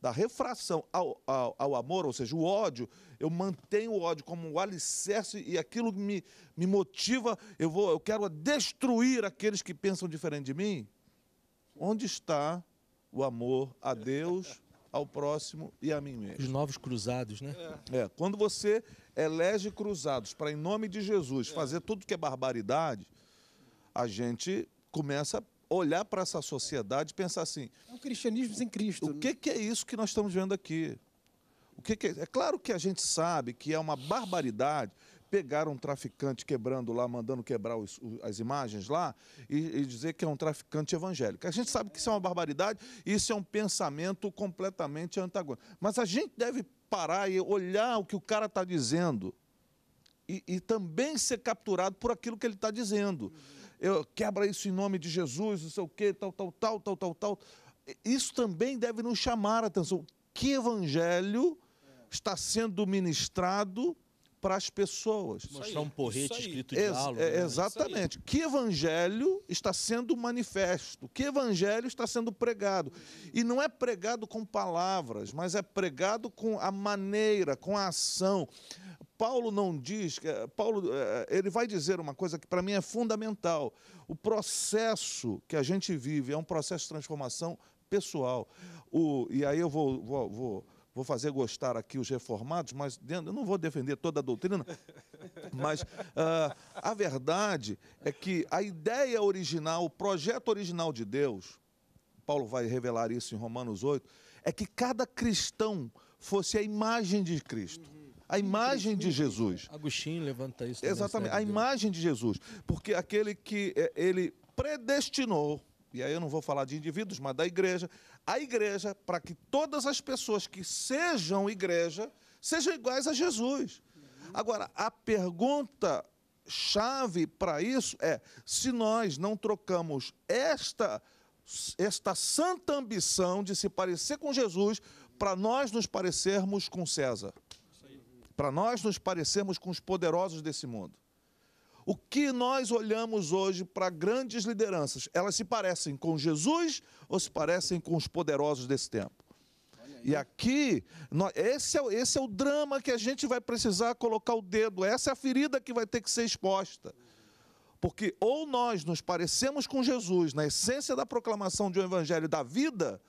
S2: da refração ao, ao, ao amor, ou seja, o ódio, eu mantenho o ódio como um alicerce e aquilo que me, me motiva, eu, vou, eu quero destruir aqueles que pensam diferente de mim. Onde está o amor a Deus, ao próximo e a mim mesmo?
S4: Os novos cruzados, né?
S2: É, quando você elege cruzados para, em nome de Jesus, fazer tudo que é barbaridade, a gente começa a olhar para essa sociedade e pensar assim:
S1: é o cristianismo sem Cristo.
S2: O que, que é isso que nós estamos vendo aqui? O que, que é? é claro que a gente sabe que é uma barbaridade pegar um traficante quebrando lá, mandando quebrar os, as imagens lá e, e, dizer que é um traficante evangélico. A gente sabe que isso é uma barbaridade isso é um pensamento completamente antagônico. Mas a gente deve parar e olhar o que o cara está dizendo e, e, também ser capturado por aquilo que ele está dizendo. Eu, quebra isso em nome de Jesus, não sei o quê, tal, tal, tal, tal, tal, tal. Isso também deve nos chamar a atenção. Que evangelho está sendo ministrado para as pessoas.
S4: Mostrar um porrete escrito de Ex
S2: é, né? Exatamente. Que evangelho está sendo manifesto? Que evangelho está sendo pregado? E não é pregado com palavras, mas é pregado com a maneira, com a ação. Paulo não diz, Paulo é, ele vai dizer uma coisa que para mim é fundamental. O processo que a gente vive é um processo de transformação pessoal. O, e aí eu vou, vou, vou vou fazer gostar aqui os reformados, mas eu não vou defender toda a doutrina, mas uh, a verdade é que a ideia original, o projeto original de Deus, Paulo vai revelar isso em Romanos 8, é que cada cristão fosse a imagem de Cristo. A imagem de Jesus.
S4: Agostinho levanta isso.
S2: Exatamente, a imagem de Jesus. Porque aquele que eh, ele predestinou, e aí eu não vou falar de indivíduos, mas da igreja, a igreja para que todas as pessoas que sejam igreja sejam iguais a Jesus. Agora, a pergunta chave para isso é: se nós não trocamos esta esta santa ambição de se parecer com Jesus para nós nos parecermos com César, para nós nos parecermos com os poderosos desse mundo. O que nós olhamos hoje para grandes lideranças, elas se parecem com Jesus ou se parecem com os poderosos desse tempo? E aqui, esse é, esse é o drama que a gente vai precisar colocar o dedo, essa é a ferida que vai ter que ser exposta. Porque ou nós nos parecemos com Jesus na essência da proclamação de um evangelho da vida,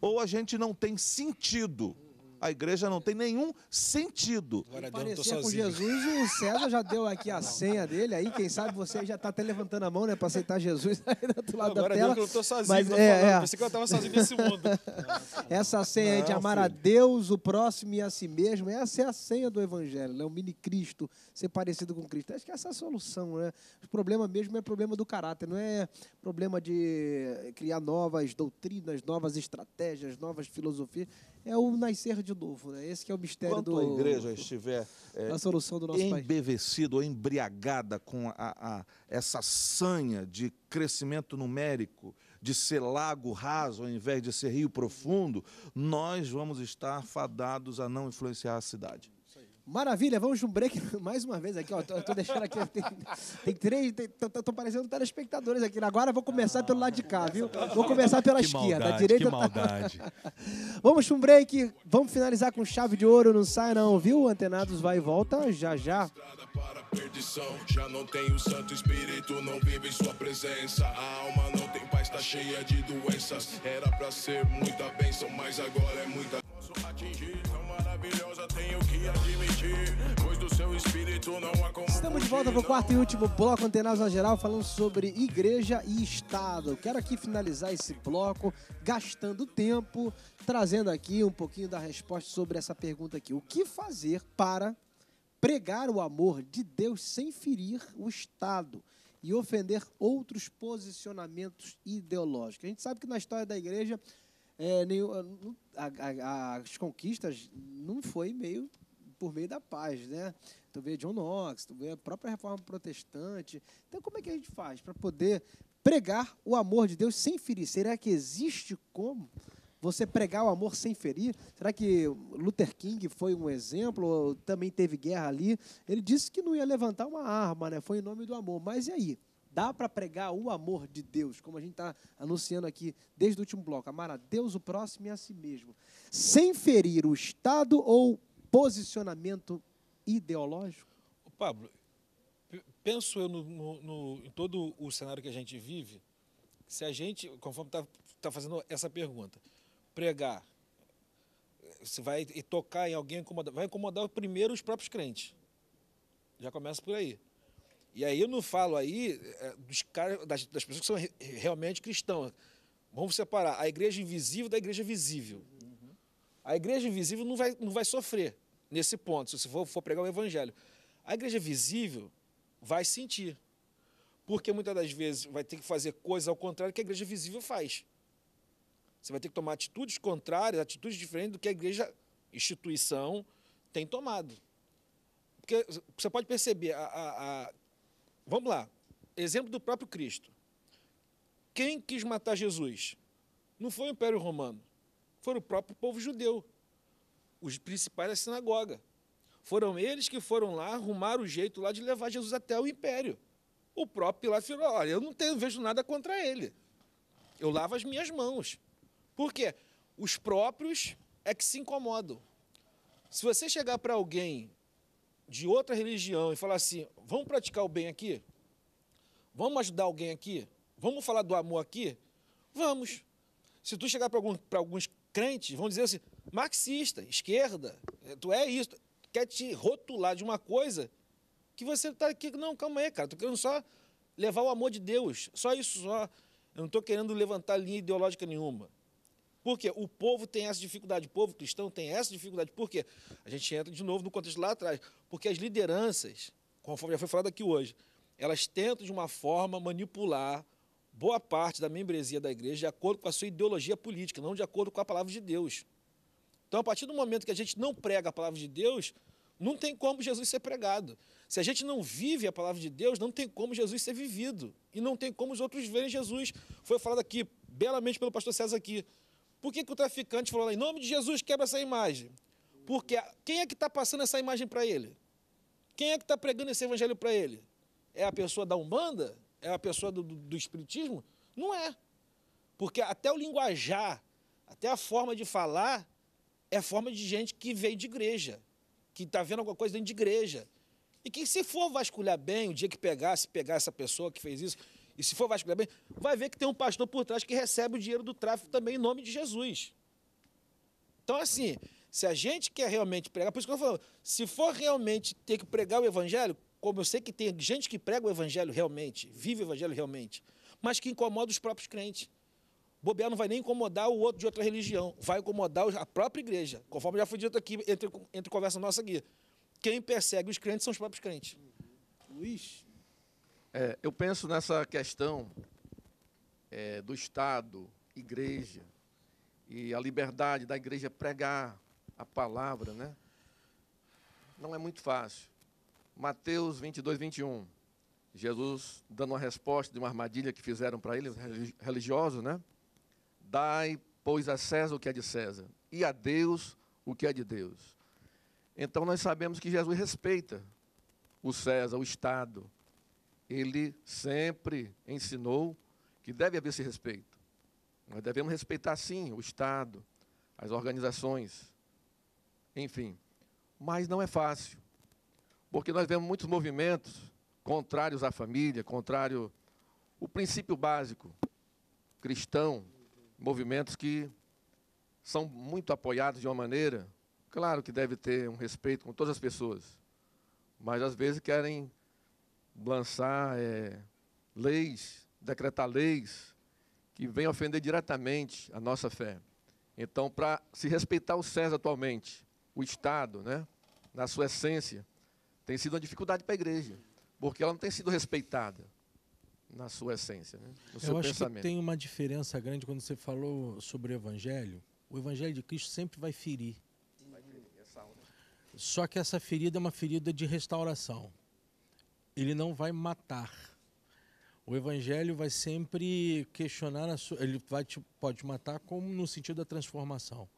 S2: ou a gente não tem sentido a igreja não tem nenhum sentido.
S1: Agora, Parecer com Jesus, o César já deu aqui a senha dele, aí quem sabe você já está até levantando a mão, né, para aceitar Jesus *laughs* aí do outro lado Agora da tela.
S3: Agora eu estou sozinho, Mas, é, é. pensei que eu estava sozinho nesse mundo. *laughs*
S1: Essa senha não, de amar filho. a Deus, o próximo e a si mesmo, essa é a senha do evangelho, né, o mini Cristo, ser parecido com Cristo. Acho que essa é a solução, né? O problema mesmo é problema do caráter, não é problema de criar novas doutrinas, novas estratégias, novas filosofias é o nascer de novo, né? Esse é o mistério
S2: Quanto
S1: do.
S2: a igreja estiver é,
S1: solução do nosso
S2: embevecida ou embriagada com a, a, essa sanha de crescimento numérico, de ser lago raso ao invés de ser rio profundo, nós vamos estar fadados a não influenciar a cidade.
S1: Maravilha, vamos de um break *laughs* mais uma vez aqui. Ó, tô, tô deixando aqui. *laughs* Tem, tem três. Tem, tô, tô parecendo telespectadores aqui. Agora vou começar pelo lado de cá, viu? Vou começar pela que esquerda. Maldade, a direita
S4: que tá- maldade. *laughs*
S1: Vamos de um break. Vamos finalizar com chave de ouro. Não sai, não, viu? Antenados vai e volta já já. Perdição, já não tem o Santo Espírito, não vive em sua presença. A alma não tem paz, tá cheia de doenças. Era pra ser muita bênção, mas agora é muita. Posso atingir tão maravilhosa. Estamos de volta para o quarto e último bloco Antenados Geral, falando sobre igreja e Estado. Quero aqui finalizar esse bloco gastando tempo, trazendo aqui um pouquinho da resposta sobre essa pergunta aqui. O que fazer para pregar o amor de Deus sem ferir o Estado e ofender outros posicionamentos ideológicos? A gente sabe que na história da igreja é, a, a, as conquistas não foi meio por meio da paz, né? Tu vê John Knox, tu vê a própria reforma protestante. Então, como é que a gente faz para poder pregar o amor de Deus sem ferir? Será que existe como você pregar o amor sem ferir? Será que Luther King foi um exemplo? Ou também teve guerra ali? Ele disse que não ia levantar uma arma, né? Foi em nome do amor. Mas e aí? Dá para pregar o amor de Deus, como a gente está anunciando aqui desde o último bloco, amar a Deus, o próximo e a si mesmo, sem ferir o Estado ou posicionamento ideológico?
S3: Pablo, penso eu no, no, no, em todo o cenário que a gente vive, se a gente, conforme está tá fazendo essa pergunta, pregar, se vai e tocar em alguém, incomodar, vai incomodar primeiro os próprios crentes. Já começa por aí. E aí eu não falo aí é, dos caras, das, das pessoas que são re, realmente cristãos. Vamos separar a igreja invisível da igreja visível. A igreja invisível não vai, não vai sofrer nesse ponto, se for, for pregar o evangelho. A igreja visível vai sentir. Porque muitas das vezes vai ter que fazer coisas ao contrário que a igreja visível faz. Você vai ter que tomar atitudes contrárias, atitudes diferentes do que a igreja, instituição, tem tomado. Porque você pode perceber, a, a, a, vamos lá, exemplo do próprio Cristo. Quem quis matar Jesus? Não foi o Império Romano, foi o próprio povo judeu, os principais da sinagoga. Foram eles que foram lá arrumar o jeito lá de levar Jesus até o Império. O próprio Pilato falou: olha, eu não tenho, vejo nada contra ele. Eu lavo as minhas mãos. Por quê? Os próprios é que se incomodam. Se você chegar para alguém de outra religião e falar assim: vamos praticar o bem aqui? Vamos ajudar alguém aqui? Vamos falar do amor aqui? Vamos. Se tu chegar para alguns, alguns crentes, vão dizer assim: marxista, esquerda, tu é isso, quer te rotular de uma coisa que você está aqui. Não, calma aí, cara, estou querendo só levar o amor de Deus, só isso só. Eu não estou querendo levantar linha ideológica nenhuma. Por quê? O povo tem essa dificuldade, o povo cristão tem essa dificuldade. Por quê? A gente entra de novo no contexto lá atrás. Porque as lideranças, conforme já foi falado aqui hoje, elas tentam de uma forma manipular boa parte da membresia da igreja de acordo com a sua ideologia política, não de acordo com a palavra de Deus. Então, a partir do momento que a gente não prega a palavra de Deus, não tem como Jesus ser pregado. Se a gente não vive a palavra de Deus, não tem como Jesus ser vivido. E não tem como os outros verem Jesus. Foi falado aqui, belamente pelo pastor César aqui. Por que, que o traficante falou lá, em nome de Jesus, quebra essa imagem? Porque quem é que está passando essa imagem para ele? Quem é que está pregando esse evangelho para ele? É a pessoa da Umbanda? É a pessoa do, do, do Espiritismo? Não é. Porque até o linguajar, até a forma de falar, é forma de gente que veio de igreja, que está vendo alguma coisa dentro de igreja. E que se for vasculhar bem, o dia que pegar, se pegar essa pessoa que fez isso, e se for vasculhar bem, vai ver que tem um pastor por trás que recebe o dinheiro do tráfico também em nome de Jesus. Então, assim, se a gente quer realmente pregar, por isso que eu falando, se for realmente ter que pregar o evangelho, como eu sei que tem gente que prega o evangelho realmente, vive o evangelho realmente, mas que incomoda os próprios crentes. Bobear não vai nem incomodar o outro de outra religião, vai incomodar a própria igreja, conforme já foi dito aqui entre, entre conversa nossa aqui. Quem persegue os crentes são os próprios crentes.
S1: Luiz?
S5: É, eu penso nessa questão é, do Estado, igreja, e a liberdade da igreja pregar a palavra, né? Não é muito fácil. Mateus 22, 21. Jesus dando uma resposta de uma armadilha que fizeram para eles, religiosos, né? Dai, pois, a César o que é de César, e a Deus o que é de Deus. Então nós sabemos que Jesus respeita o César, o Estado, ele sempre ensinou que deve haver esse respeito. Nós devemos respeitar, sim, o Estado, as organizações, enfim. Mas não é fácil, porque nós vemos muitos movimentos contrários à família, contrário o princípio básico cristão, movimentos que são muito apoiados de uma maneira, claro que deve ter um respeito com todas as pessoas, mas às vezes querem lançar é, leis, decretar leis que venham ofender diretamente a nossa fé. Então, para se respeitar o César atualmente, o Estado, né, na sua essência, tem sido uma dificuldade para a igreja, porque ela não tem sido respeitada na sua essência, né, no
S4: Eu
S5: seu
S4: acho
S5: pensamento.
S4: que tem uma diferença grande quando você falou sobre o Evangelho. O Evangelho de Cristo sempre vai ferir. Só que essa ferida é uma ferida de restauração ele não vai matar. O evangelho vai sempre questionar, sua, ele vai te, pode matar como no sentido da transformação.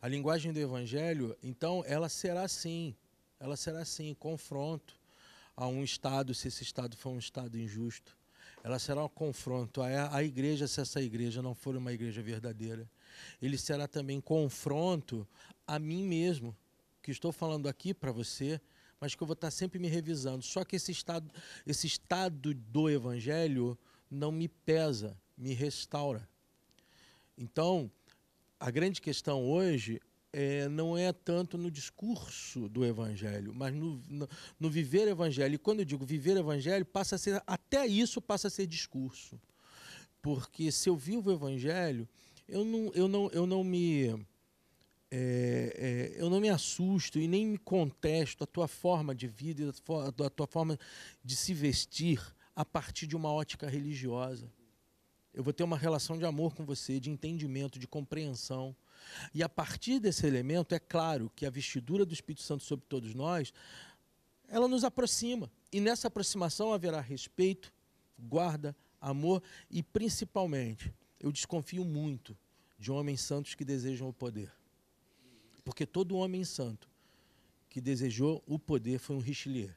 S4: A linguagem do evangelho, então, ela será assim, ela será assim, confronto a um Estado, se esse Estado for um Estado injusto. Ela será um confronto à, igreja, se essa igreja não for uma igreja verdadeira. Ele será também confronto a mim mesmo, que estou falando aqui para você, mas que eu vou estar sempre me revisando. Só que esse estado, esse estado do evangelho não me pesa, me restaura. Então, a grande questão hoje é, não é tanto no discurso do evangelho, mas no, no, no viver evangelho. E quando eu digo viver evangelho, passa a ser até isso passa a ser discurso, porque se eu vivo o evangelho, eu não, eu não, eu não me é, é, eu não me assusto e nem me contesto a tua forma de vida a tua forma de se vestir a partir de uma ótica religiosa. Eu vou ter uma relação de amor com você, de entendimento, de compreensão. E a partir desse elemento, é claro que a vestidura do Espírito Santo sobre todos nós, ela nos aproxima. E nessa aproximação haverá respeito, guarda, amor e, principalmente, eu desconfio muito de homens santos que desejam o poder. Porque todo homem santo que desejou o poder foi um Richelieu.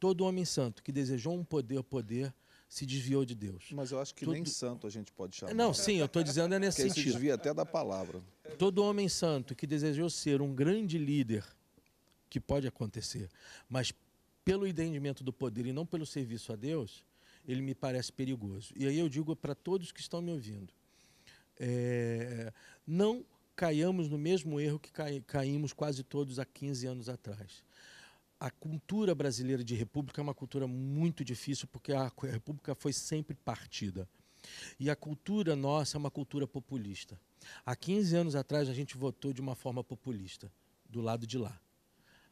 S4: Todo homem santo que desejou um poder, poder, se desviou de Deus.
S2: Mas eu acho que nem santo a gente pode chamar.
S4: Não, sim, eu estou dizendo é nesse
S2: Porque
S4: sentido.
S2: se desvia até da palavra.
S4: Todo homem santo que desejou ser um grande líder, que pode acontecer, mas pelo entendimento do poder e não pelo serviço a Deus, ele me parece perigoso. E aí eu digo para todos que estão me ouvindo, é, não caiamos no mesmo erro que caímos quase todos há 15 anos atrás. A cultura brasileira de república é uma cultura muito difícil porque a república foi sempre partida. E a cultura nossa é uma cultura populista. Há 15 anos atrás a gente votou de uma forma populista, do lado de lá.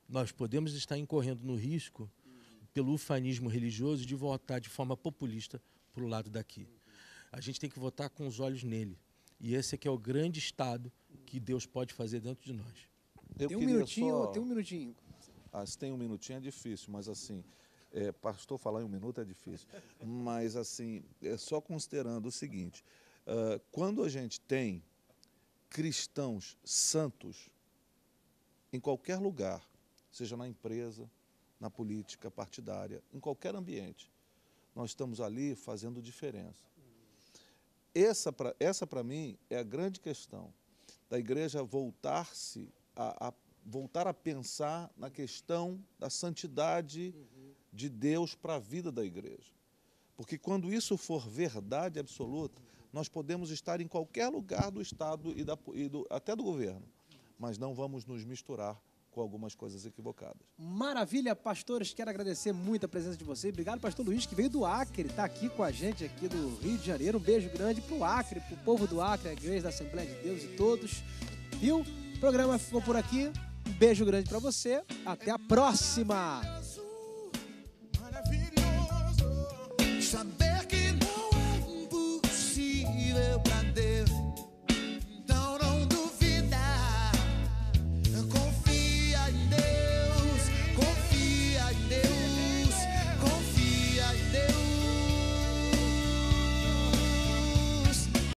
S4: Nós podemos estar incorrendo no risco, pelo ufanismo religioso, de votar de forma populista para o lado daqui. A gente tem que votar com os olhos nele. E esse é que é o grande estado que Deus pode fazer dentro de nós.
S1: Eu tem um minutinho, só... tem um minutinho.
S2: Ah, se tem um minutinho é difícil, mas assim, é, pastor falar em um minuto é difícil. Mas assim, é só considerando o seguinte: uh, quando a gente tem cristãos santos em qualquer lugar, seja na empresa, na política partidária, em qualquer ambiente, nós estamos ali fazendo diferença. Essa, para essa mim, é a grande questão da igreja voltar-se a, a, voltar a pensar na questão da santidade de Deus para a vida da igreja. Porque quando isso for verdade absoluta, nós podemos estar em qualquer lugar do Estado e, da, e do, até do governo, mas não vamos nos misturar com algumas coisas equivocadas.
S1: Maravilha, pastores, quero agradecer muito a presença de vocês. Obrigado, pastor Luiz, que veio do Acre, está aqui com a gente aqui do Rio de Janeiro. Um beijo grande para o Acre, para o povo do Acre, a igreja da Assembleia de Deus e todos. Viu? O programa ficou por aqui. Um beijo grande para você. Até a próxima.